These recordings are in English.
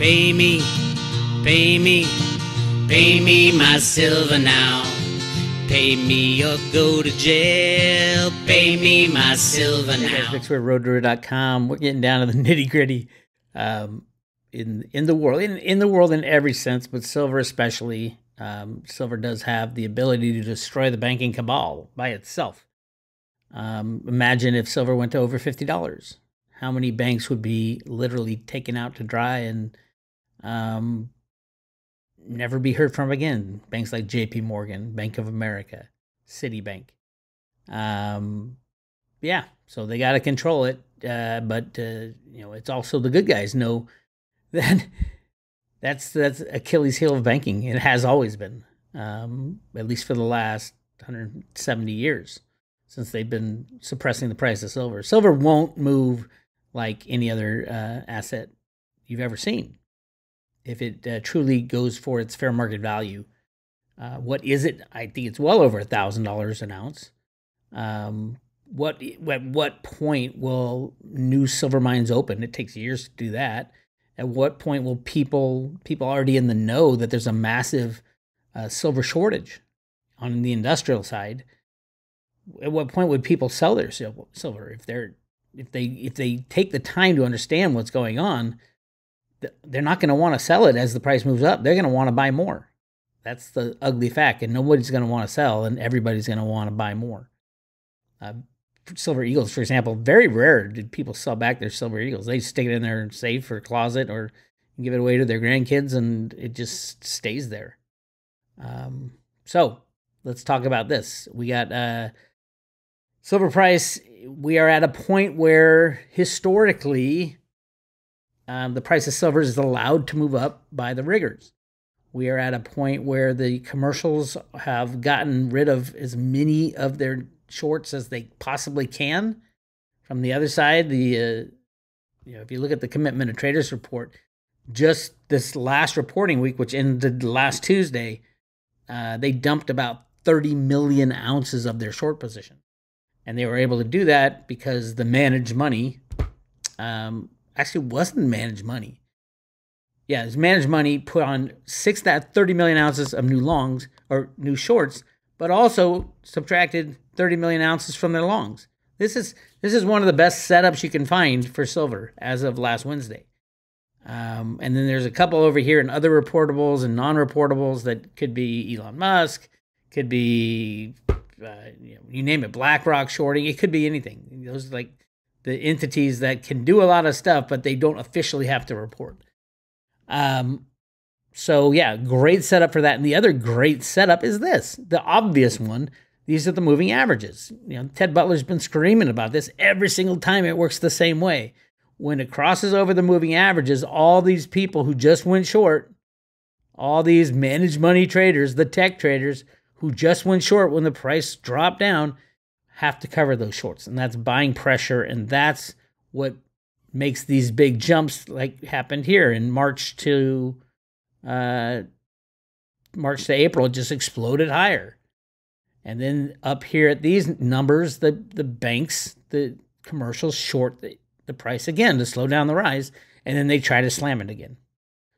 Pay me, pay me, pay me my silver now. Pay me or go to jail. Pay me my silver Hey guys, now. With roadrunner.com. We're getting down to the nitty gritty um, in in the world, in in the world in every sense, but silver especially. Um, silver does have the ability to destroy the banking cabal by itself. Um, imagine if silver went to over fifty dollars. How many banks would be literally taken out to dry and um, never be heard from again? Banks like J.P. Morgan, Bank of America, Citibank. Um, yeah, so they got to control it. Uh, but uh, you know, it's also the good guys know that that's that's Achilles' heel of banking. It has always been, um, at least for the last 170 years since they've been suppressing the price of silver. Silver won't move like any other uh, asset you've ever seen. If it uh, truly goes for its fair market value, uh, what is it? I think it's well over a thousand dollars an ounce. Um, what at what point will new silver mines open? It takes years to do that. At what point will people people already in the know that there's a massive uh, silver shortage on the industrial side? At what point would people sell their silver if they're if they if they take the time to understand what's going on? Th- They're not going to want to sell it as the price moves up. They're going to want to buy more. That's the ugly fact, and nobody's going to want to sell, and everybody's going to want to buy more. Uh, silver eagles, for example, very rare did people sell back their silver eagles. They stick it in their safe or closet or give it away to their grandkids, and it just stays there. Um, so let's talk about this. We got uh, silver price. We are at a point where historically, um, the price of silver is allowed to move up by the riggers. We are at a point where the commercials have gotten rid of as many of their shorts as they possibly can. From the other side, the uh, you know if you look at the commitment of traders report, just this last reporting week, which ended last Tuesday, uh, they dumped about 30 million ounces of their short position, and they were able to do that because the managed money um, actually wasn't managed money. Yeah, it's managed money put on six that 30 million ounces of new longs or new shorts, but also subtracted 30 million ounces from their longs. This is this is one of the best setups you can find for silver as of last Wednesday. Um, and then there's a couple over here in other reportables and non-reportables that could be Elon Musk, could be uh, you, know, you name it, BlackRock shorting. It could be anything. Those like the entities that can do a lot of stuff, but they don't officially have to report. Um, so yeah, great setup for that. And the other great setup is this, the obvious one. These are the moving averages. You know, Ted Butler's been screaming about this every single time it works the same way. When it crosses over the moving averages, all these people who just went short, all these managed money traders, the tech traders who just went short when the price dropped down, have to cover those shorts. And that's buying pressure. And that's what makes these big jumps like happened here in March to uh, March to April, just exploded higher. And then up here at these numbers, the, the banks, the commercials short the, the price again to slow down the rise, and then they try to slam it again.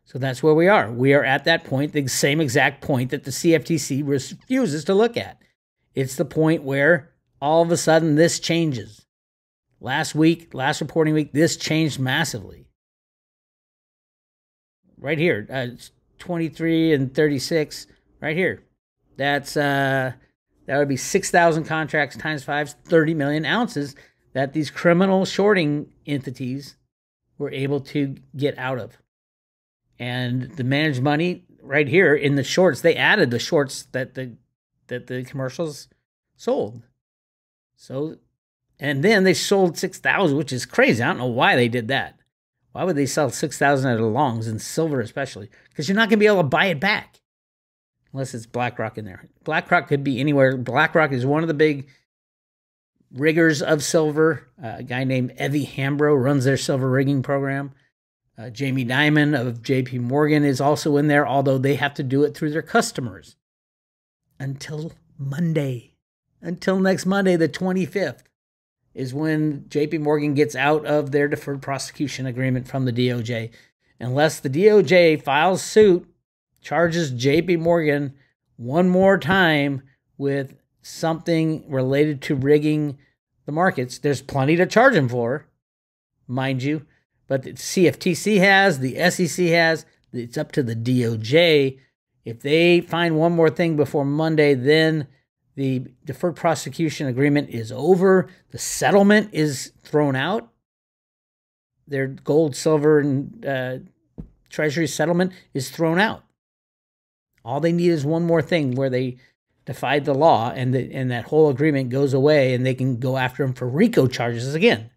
So that's where we are. We are at that point, the same exact point that the CFTC refuses to look at. It's the point where all of a sudden this changes. Last week, last reporting week, this changed massively. Right here, uh, 23 and 36, right here. That's uh, that would be 6,000 contracts times five, 30 million ounces that these criminal shorting entities were able to get out of. And the managed money right here in the shorts, they added the shorts that the that the commercials sold. So and then they sold 6,000, which is crazy. I don't know why they did that. Why would they sell 6,000 at the longs in silver, especially? Because you're not going to be able to buy it back unless it's BlackRock in there. BlackRock could be anywhere. BlackRock is one of the big riggers of silver. Uh, a guy named Evy Hambro runs their silver rigging program. Uh, Jamie Dimon of JP Morgan is also in there, although they have to do it through their customers until Monday. Until next Monday, the 25th is when JP Morgan gets out of their deferred prosecution agreement from the DOJ. unless the DOJ files suit, charges JP Morgan one more time with something related to rigging the markets. There's plenty to charge him for, mind you, but the CFTC has, the SEC has, it's up to the DOJ. If they find one more thing before Monday, then the deferred prosecution agreement is over. The settlement is thrown out. Their gold, silver, and uh, treasury settlement is thrown out. All they need is one more thing where they defied the law and the, and that whole agreement goes away and they can go after him for RICO charges again.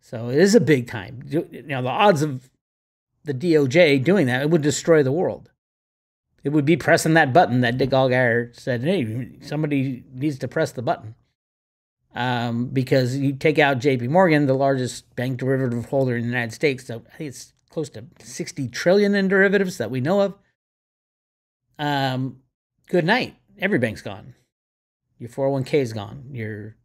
So it is a big time. Now the odds of the DOJ doing that it would destroy the world. It would be pressing that button that Dick Allgeier said, "Hey, somebody needs to press the button." Um, because you take out J.P. Morgan, the largest bank derivative holder in the United States, so I think it's close to 60 trillion in derivatives that we know of. Um, good night every bank's gone. Your 401k is gone. Your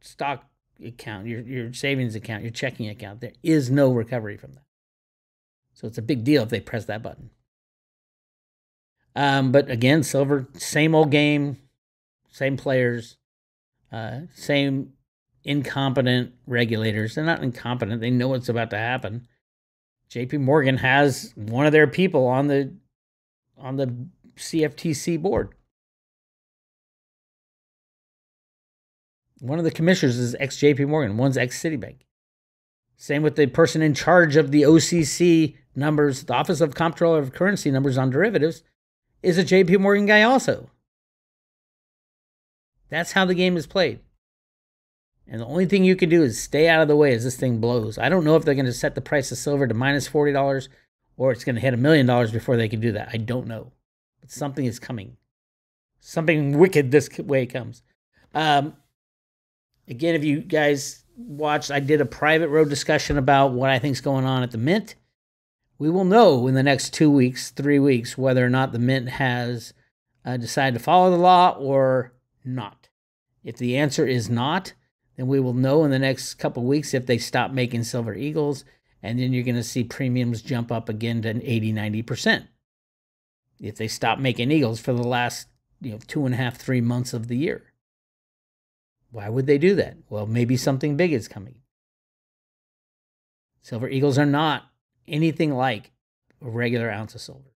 stock account, your your savings account, your checking account. There is no recovery from that. So it's a big deal if they press that button. Um, but again, silver, same old game, same players, uh, same incompetent regulators. They're not incompetent. They know what's about to happen. J.P. Morgan has one of their people on the on the CFTC board. One of the commissioners is ex JP Morgan, one's ex Citibank. Same with the person in charge of the OCC numbers, the Office of Comptroller of Currency numbers on derivatives, is a JP Morgan guy also. That's how the game is played. And the only thing you can do is stay out of the way as this thing blows. I don't know if they're going to set the price of silver to minus $40 or it's going to hit a million dollars before they can do that. I don't know. But something is coming. Something wicked this way comes. Um, Again, if you guys watched, I did a private road discussion about what I think is going on at the Mint. We will know in the next two weeks, three weeks, whether or not the Mint has uh, decided to follow the law or not. If the answer is not, then we will know in the next couple weeks if they stop making Silver Eagles, and then you're going to see premiums jump up again to 80, 90%. If they stop making Eagles for the last you know two and a half, three months of the year. Why would they do that? Well, maybe something big is coming. Silver Eagles are not anything like a regular ounce of silver.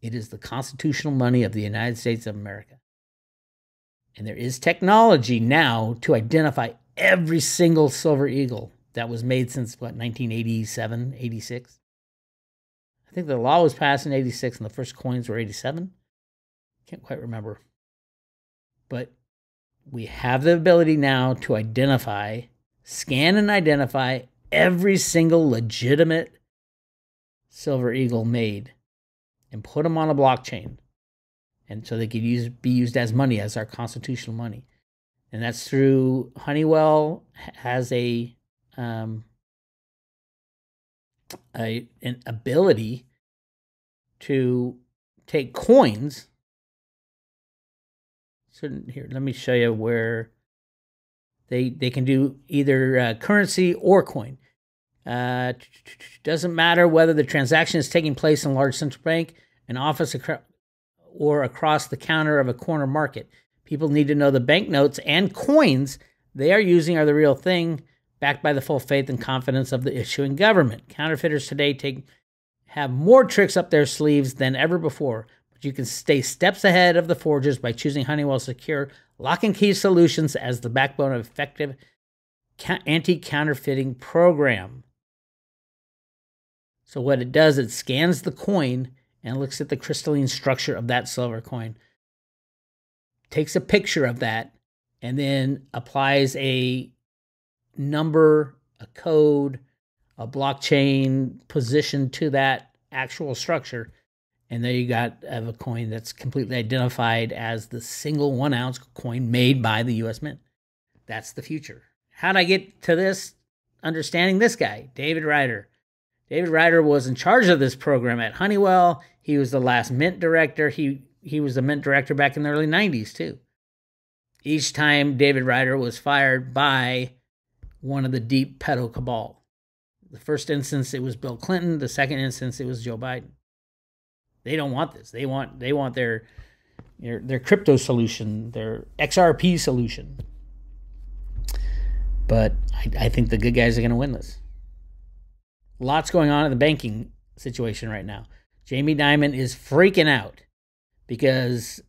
It is the constitutional money of the United States of America. And there is technology now to identify every single silver eagle that was made since what 1987 86 i think the law was passed in 86 and the first coins were 87 can't quite remember but we have the ability now to identify, scan and identify every single legitimate Silver Eagle made and put them on a blockchain. And so they could use be used as money, as our constitutional money. And that's through Honeywell has a um, a an ability to take coins so here, let me show you where they they can do either uh, currency or coin. Uh, doesn't matter whether the transaction is taking place in a large central bank, an office, or across the counter of a corner market. People need to know the banknotes and coins they are using are the real thing, backed by the full faith and confidence of the issuing government. Counterfeiters today take have more tricks up their sleeves than ever before but you can stay steps ahead of the forgers by choosing Honeywell Secure Lock and Key Solutions as the backbone of effective anti counterfeiting program. So, what it does, it scans the coin and looks at the crystalline structure of that silver coin, takes a picture of that, and then applies a number, a code, a blockchain position to that actual structure and there you got have a coin that's completely identified as the single one ounce coin made by the US Mint. That's the future. How'd I get to this? Understanding this guy, David Ryder. David Ryder was in charge of this program at Honeywell. He was the last Mint director. He he was the Mint director back in the early 90s too. Each time David Ryder was fired by one of the deep pedo cabal. The first instance, it was Bill Clinton. The second instance, it was Joe Biden. They don't want this. They want they want their their, their crypto solution, their XRP solution. But I, I think the good guys are going to win this. Lots going on in the banking situation right now. Jamie Dimon is freaking out because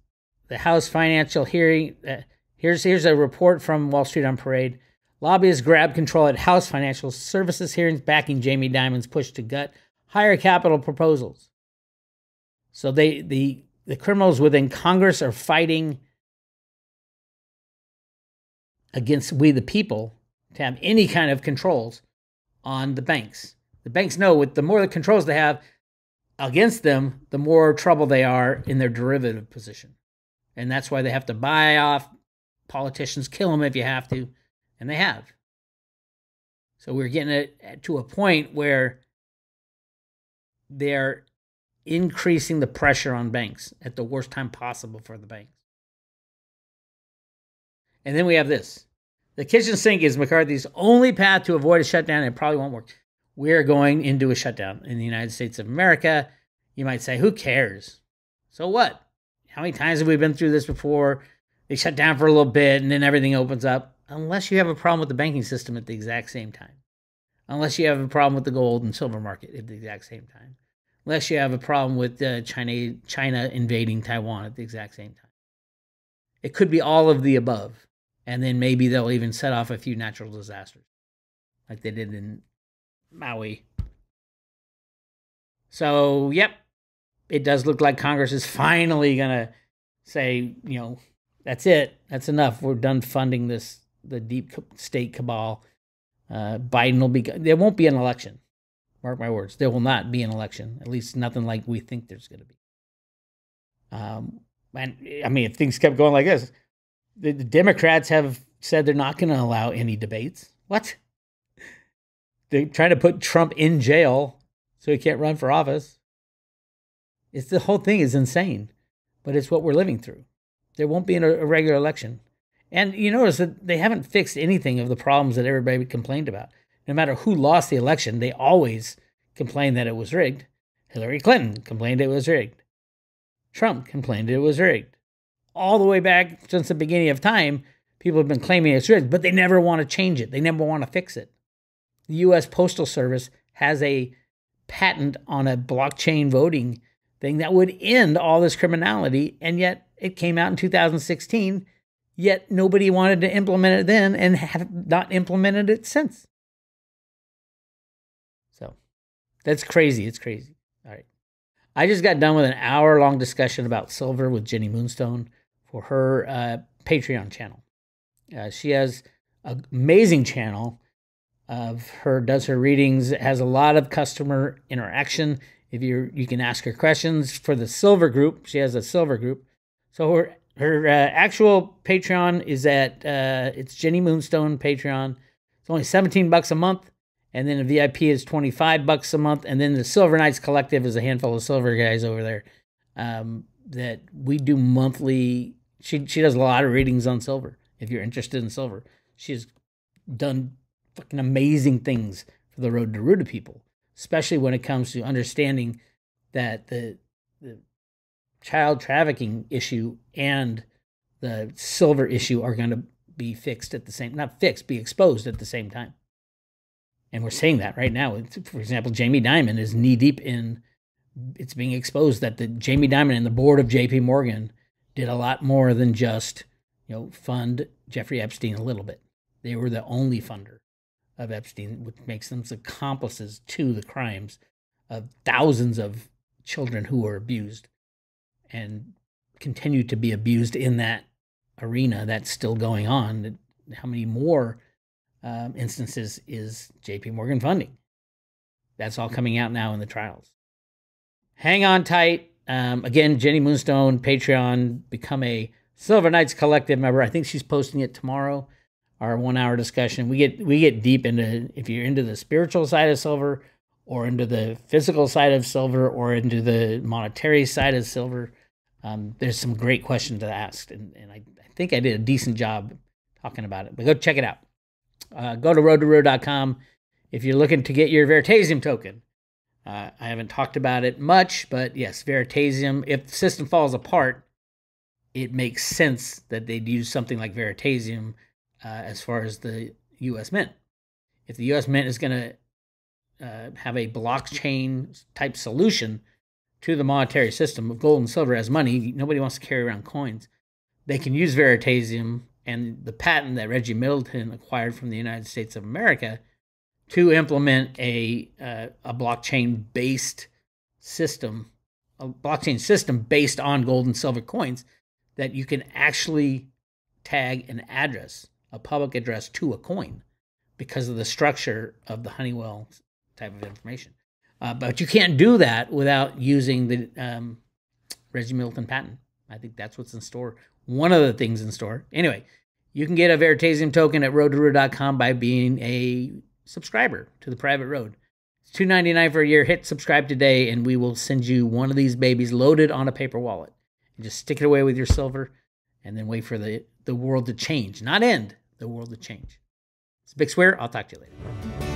the House financial hearing. Uh, here's here's a report from Wall Street on Parade. Lobbyists grab control at House Financial Services hearings, backing Jamie Dimon's push to gut higher capital proposals. So they the the criminals within Congress are fighting against we the people to have any kind of controls on the banks. The banks know with the more the controls they have against them, the more trouble they are in their derivative position. And that's why they have to buy off politicians, kill them if you have to, and they have. So we're getting it to a point where they're increasing the pressure on banks at the worst time possible for the banks. And then we have this. The kitchen sink is McCarthy's only path to avoid a shutdown. It probably won't work. We're going into a shutdown in the United States of America. You might say, who cares? So what? How many times have we been through this before? They shut down for a little bit and then everything opens up. Unless you have a problem with the banking system at the exact same time. Unless you have a problem with the gold and silver market at the exact same time. Unless you have a problem with uh, China, China invading Taiwan at the exact same time. It could be all of the above. And then maybe they'll even set off a few natural disasters like they did in Maui. So, yep, it does look like Congress is finally going to say, you know, that's it. That's enough. We're done funding this, the deep state cabal. Uh, Biden will be, there won't be an election. Mark my words. There will not be an election. At least nothing like we think there's going to be. Um, and I mean, if things kept going like this, the, the Democrats have said they're not going to allow any debates. What? They're trying to put Trump in jail so he can't run for office. It's the whole thing is insane, but it's what we're living through. There won't be a, a regular election. And you notice that they haven't fixed anything of the problems that everybody complained about. No matter who lost the election, they always complained that it was rigged. Hillary Clinton complained it was rigged. Trump complained it was rigged all the way back since the beginning of time, people have been claiming it's rigged, but they never want to change it. They never want to fix it. The U.S. Postal Service has a patent on a blockchain voting thing that would end all this criminality, and yet it came out in 2016. Yet nobody wanted to implement it then, and have not implemented it since. That's crazy. It's crazy. All right. I just got done with an hour long discussion about silver with Jenny Moonstone for her uh, Patreon channel. Uh, she has an amazing channel of her does her readings has a lot of customer interaction if you you can ask her questions for the silver group she has a silver group so her her uh, actual patreon is at uh, it's jenny moonstone patreon it's only 17 bucks a month and then the vip is 25 bucks a month. And then the silver knights collective is a handful of silver guys over there um, that we do monthly. She she does a lot of readings on silver. If you're interested in silver, she's done fucking amazing things for the road to Roota people, especially when it comes to understanding that the the child trafficking issue and the silver issue are going to be fixed at the same not fixed be exposed at the same time and we're seeing that right now for example jamie dimon is knee deep in it's being exposed that the jamie dimon and the board of jp morgan did a lot more than just, you know, fund Jeffrey Epstein a little bit. They were the only funder of Epstein, which makes them accomplices to the crimes of thousands of children who were abused and continue to be abused in that arena that's still going on. How many more um, instances is JP Morgan funding? That's all coming out now in the trials. Hang on tight. Um, again, Jenny Moonstone, Patreon, become a Silver Knights Collective member. I think she's posting it tomorrow. Our one-hour discussion. We get we get deep into if you're into the spiritual side of silver, or into the physical side of silver, or into the monetary side of silver. Um, there's some great questions to ask, and, and I, I, think I did a decent job talking about it. But go check it out. Uh, go to roadtoroota.com. if you're looking to get your Veritaseum token. Uh, I haven't talked about it much, but yes, Veritaseum, if the system falls apart, it makes sense that they'd use something like Veritaseum uh, as far as the US Mint. If the US Mint is going to uh, have a blockchain type solution to the monetary system of gold and silver as money, nobody wants to carry around coins. They can use Veritaseum and the patent that Reggie Middleton acquired from the United States of America to implement a uh, a blockchain based system, a blockchain system based on gold and silver coins that you can actually tag an address, a public address to a coin because of the structure of the Honeywell type of information. Uh, but you can't do that without using the um, Reggie Middleton patent. I think that's what's in store. One of the things in store. Anyway, you can get a Veritaseum token at roadtoroota.com by being a subscriber to the private road. It's two ninety nine for a year. Hit subscribe today, and we will send you one of these babies loaded on a paper wallet. Just stick it away with your silver, and then wait for the the world to change, not end. The world to change. It's a Bix Weir. I'll talk to you later.